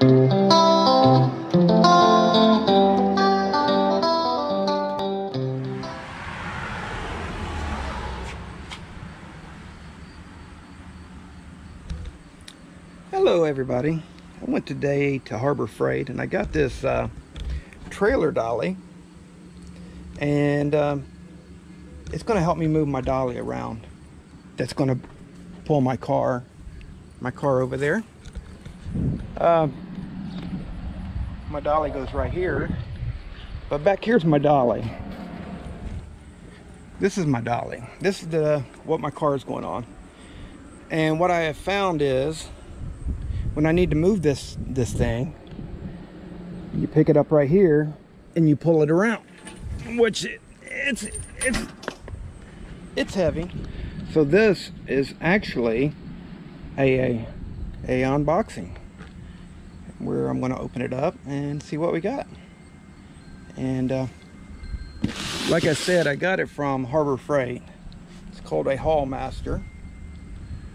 Hello everybody. I went today to Harbor Freight and I got this uh, trailer dolly and um, it's going to help me move my dolly around. That's going to pull my car, my car over there. Uh, my dolly goes right here, but back here's my dolly. This is my dolly. This is the what my car is going on. And what I have found is when I need to move this this thing, you pick it up right here and you pull it around, which it, it's it's it's heavy. So this is actually a a, a unboxing where I'm going to open it up and see what we got. And uh, like I said, I got it from Harbor Freight. It's called a Haul Master.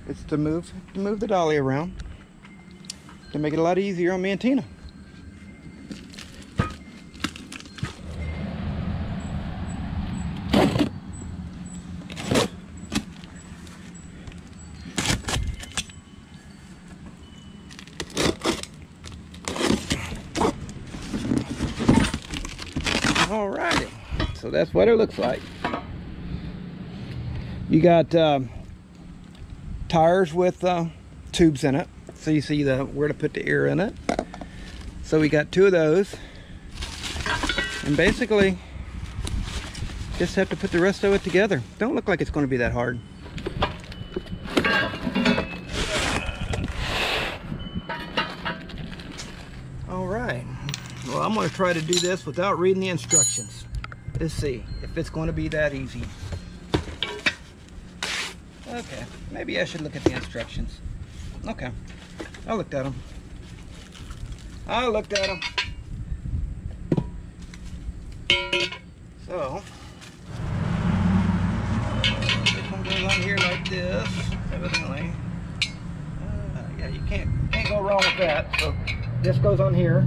It's to move to move the dolly around to make it a lot easier on me and Tina. Alrighty, so that's what it looks like. You got um, tires with uh, tubes in it so you see the where to put the ear in it. So we got two of those. And basically just have to put the rest of it together. Don't look like it's going to be that hard. All right. Well i'm going to try to do this without reading the instructions let's see if it's going to be that easy okay maybe i should look at the instructions okay I looked at them. I looked at them. So, this one goes on here like this, evidently. Uh, yeah, you can't can't go wrong with that. So this goes on here.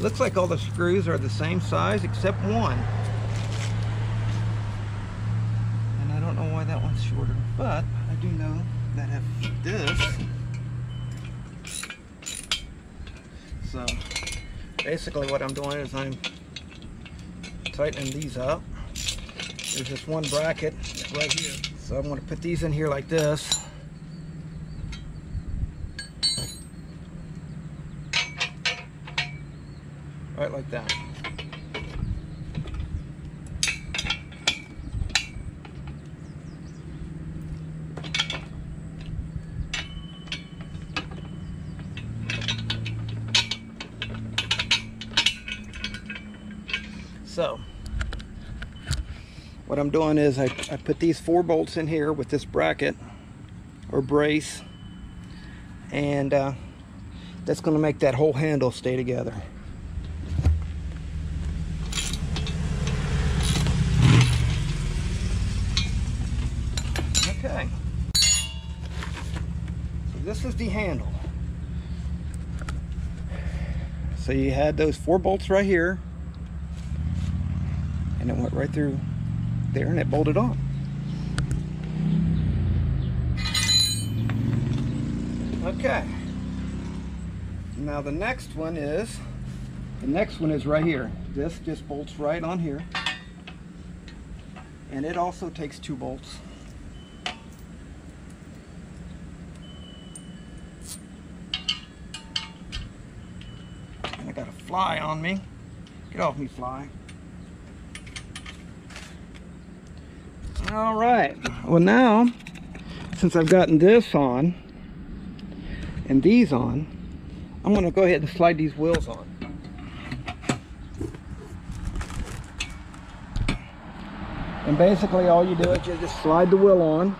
Looks like all the screws are the same size except one. And I don't know why that one's shorter, but I do know that if this, so basically what I'm doing is I'm tightening these up. There's this one bracket right here. So I'm gonna put these in here like this. right like that. So, what I'm doing is I, I put these four bolts in here with this bracket or brace and uh, that's going to make that whole handle stay together. This is the handle. So you had those four bolts right here and it went right through there and it bolted on. Okay. Now the next one is, the next one is right here. This just bolts right on here. And it also takes two bolts. Fly on me. Get off me, fly. All right. Well, now, since I've gotten this on and these on, I'm going to go ahead and slide these wheels on. And basically all you do is you just slide the wheel on,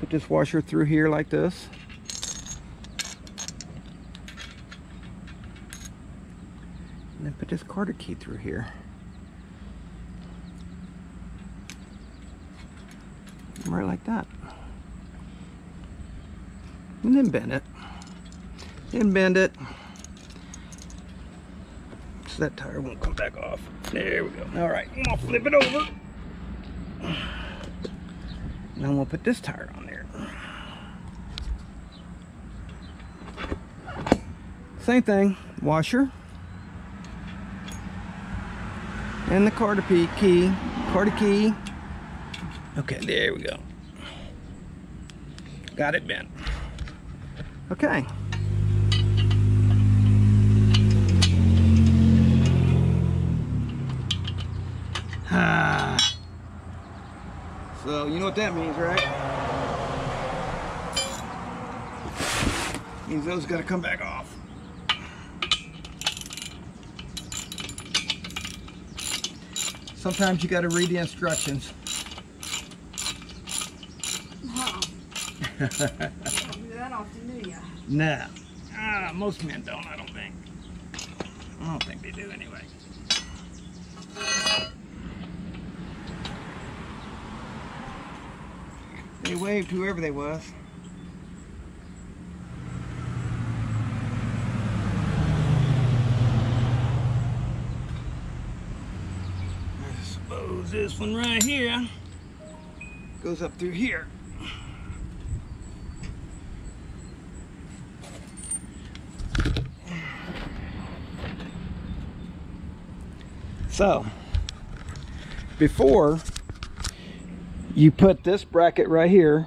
put this washer through here like this. Carter key through here. Right like that. And then bend it. Then bend it. So that tire won't come back off. There we go. All right, I'm gonna flip it over. And I'm gonna put this tire on there. Same thing, washer. And the car key, car key. Okay, there we go. Got it bent. Okay. Ah. So you know what that means, right? Means those gotta come back off. Sometimes you gotta read the instructions. that often, do you? Nah. Ah, most men don't, I don't think. I don't think they do anyway. They waved whoever they was. I suppose this one right here goes up through here. So, before you put this bracket right here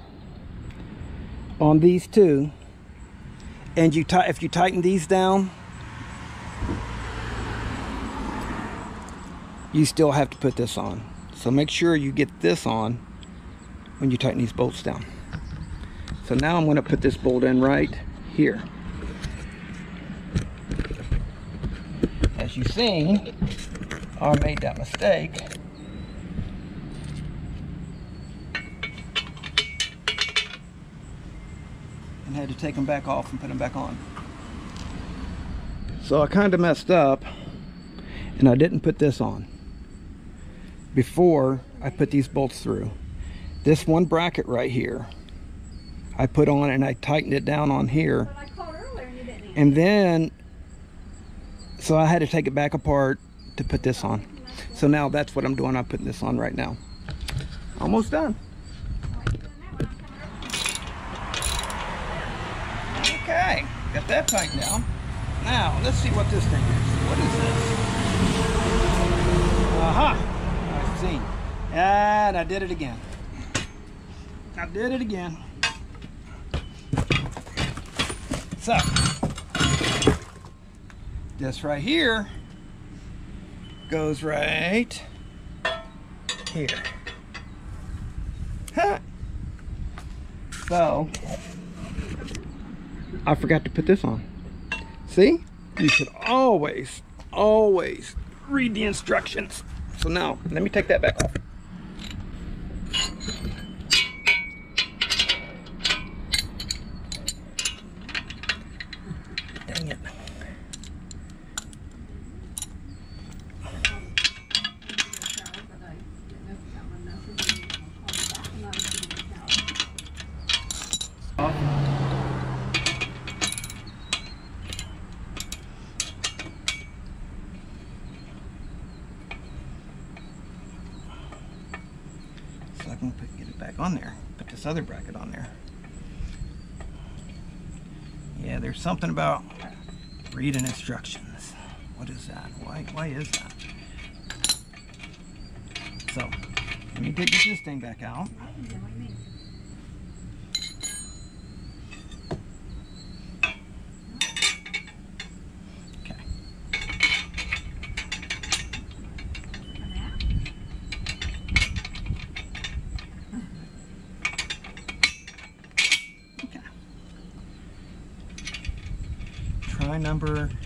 on these two, and you if you tighten these down, you still have to put this on. So make sure you get this on when you tighten these bolts down. So now I'm going to put this bolt in right here. As you see, I made that mistake. And had to take them back off and put them back on. So I kind of messed up and I didn't put this on before I put these bolts through. This one bracket right here, I put on and I tightened it down on here. And then, so I had to take it back apart to put this on. So now that's what I'm doing. I'm putting this on right now. Almost done. Okay, got that tightened down. Now, let's see what this thing is. What is this? Aha! I see. And I did it again. I did it again. So, this right here goes right here. Huh. So, I forgot to put this on. See? You should always, always read the instructions. So now, let me take that back off. on there. Put this other bracket on there. Yeah, there's something about reading instructions. What is that? Why, why is that? So, let me take this thing back out. Try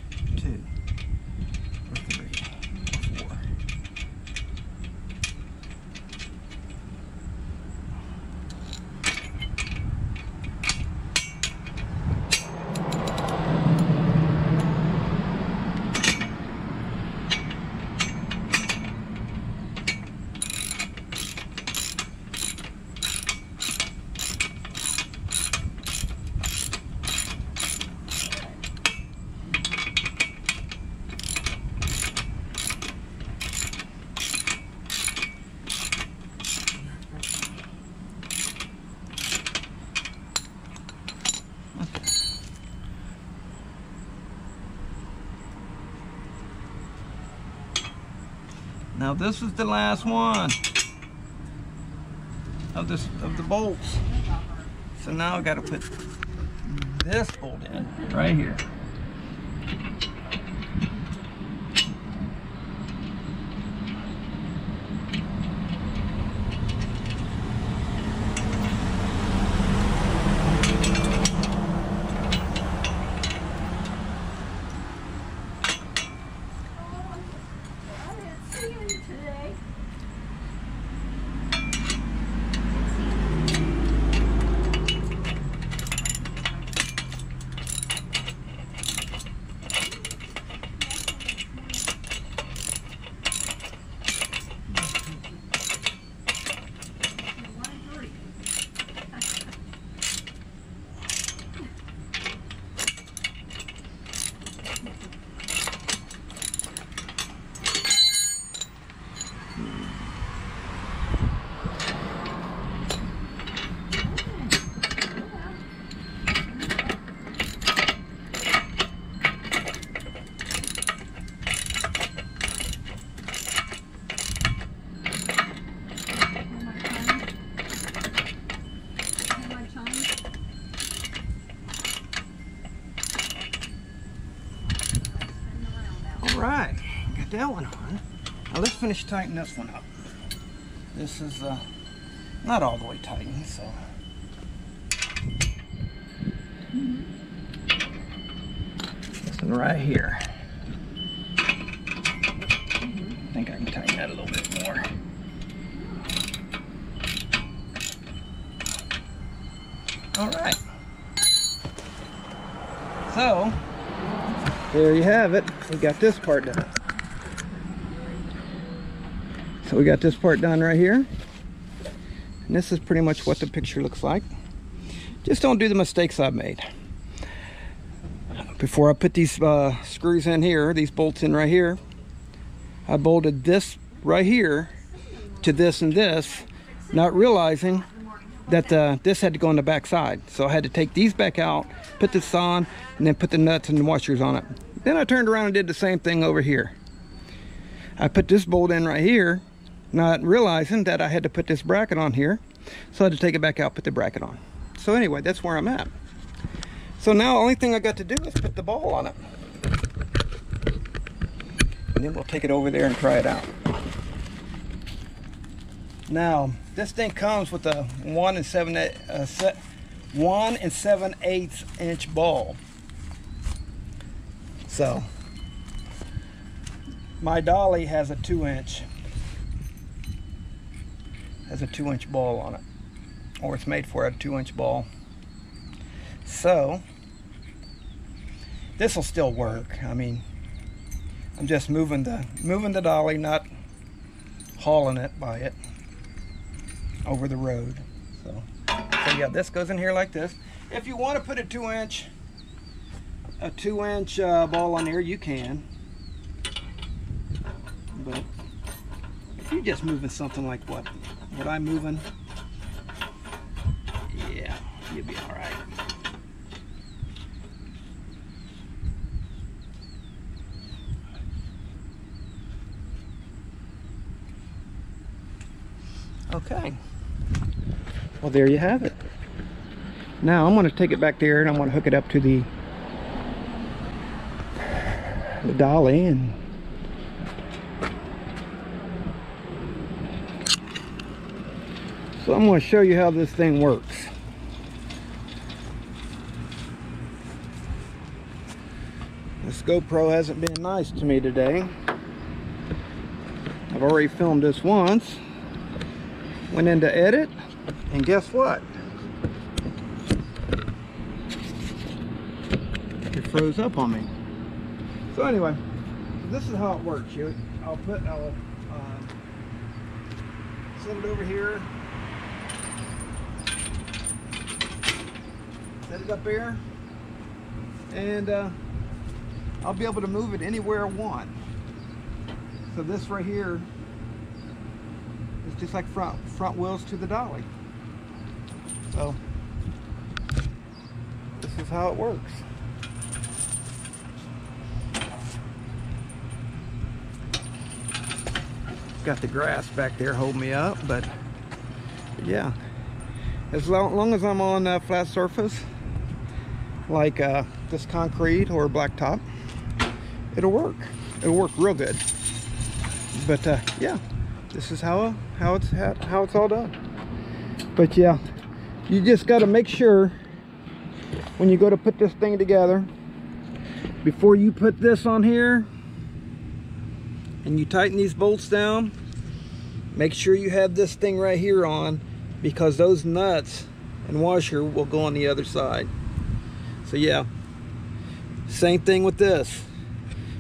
Now this is the last one of this of the bolts. So now I gotta put this bolt in right here. I didn't see you today. All right, got that one on. Now let's finish tightening this one up. This is uh, not all the way tightened, so. This one right here. I think I can tighten that a little bit more. All right. So, there you have it. We got this part done. So we got this part done right here. And this is pretty much what the picture looks like. Just don't do the mistakes I've made. Before I put these uh, screws in here, these bolts in right here, I bolted this right here to this and this, not realizing that this had to go on the back side. So I had to take these back out, put this on, and then put the nuts and the washers on it. Then I turned around and did the same thing over here. I put this bolt in right here, not realizing that I had to put this bracket on here. So I had to take it back out, put the bracket on. So anyway, that's where I'm at. So now the only thing I got to do is put the ball on it. And then we'll take it over there and try it out. Now, this thing comes with a one and seven eight- uh, se- one and seven eighths inch ball. So, my dolly has a two inch, has a two inch ball on it, or it's made for a two inch ball. So, this will still work. I mean, I'm just moving the moving the dolly, not hauling it by it over the road. So, so yeah, this goes in here like this. If you want to put a two inch, a two inch uh, ball on there, you can. But if you're just moving something like what, what I'm moving, yeah, you'll be all right. Okay. Well, there you have it. Now I'm going to take it back there and I'm going to hook it up to the the dolly and so I'm going to show you how this thing works. This GoPro hasn't been nice to me today. I've already filmed this once went into edit and guess what it froze up on me so anyway this is how it works I'll put I'll uh, set it over here set it up there and uh, I'll be able to move it anywhere I want so this right here is just like front front wheels to the dolly. So this is how it works. got the grass back there holding me up, but, yeah. As long, long, as I'm on a flat surface, like uh, this concrete or blacktop, it'll work. It'll work real good. But uh, yeah, this is how how it's how it's all done. But yeah, you just got to make sure when you go to put this thing together, before you put this on here and you tighten these bolts down, make sure you have this thing right here on because those nuts and washer will go on the other side. So yeah, same thing with this.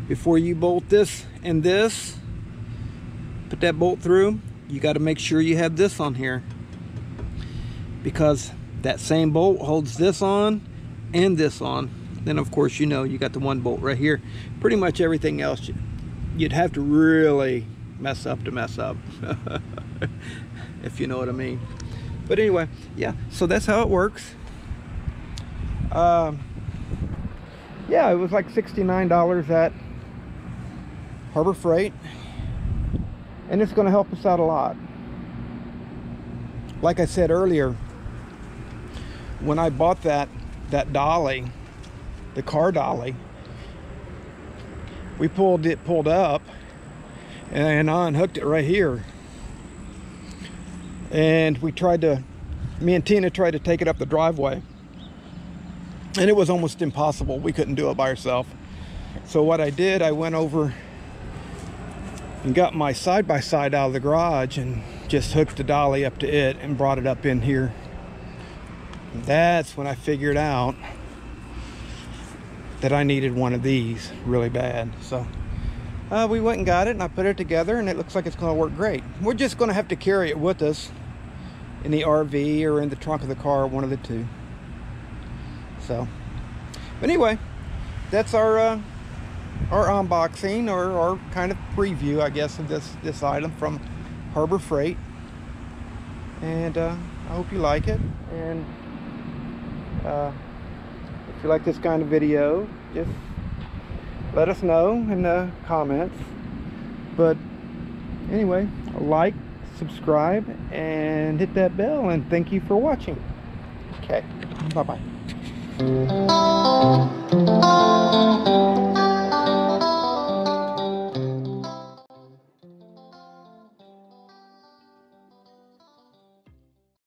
Before you bolt this and this, put that bolt through, you got to make sure you have this on here. Because that same bolt holds this on and this on. Then of course you know you got the one bolt right here. Pretty much everything else you'd have to really mess up to mess up if you know what I mean. But anyway yeah so that's how it works um, yeah it was like $69 at Harbor Freight. And it's going to help us out a lot. Like I said earlier when I bought that that dolly the car dolly we pulled it pulled up and I unhooked it right here. And we tried to me and Tina tried to take it up the driveway and it was almost impossible we couldn't do it by ourselves so what I did I went over and got my side-by-side -side out of the garage and just hooked the dolly up to it and brought it up in here that's when I figured out that I needed one of these really bad. So uh, we went and got it and I put it together and it looks like it's going to work great. We're just going to have to carry it with us in the RV or in the trunk of the car, one of the two. So, but anyway, that's our uh, our unboxing or our kind of preview, I guess, of this this item from Harbor Freight. And uh, I hope you like it. And uh, if you like this kind of video, just let us know in the comments. But anyway, like, subscribe, and hit that bell, and thank you for watching. Okay, bye-bye. Música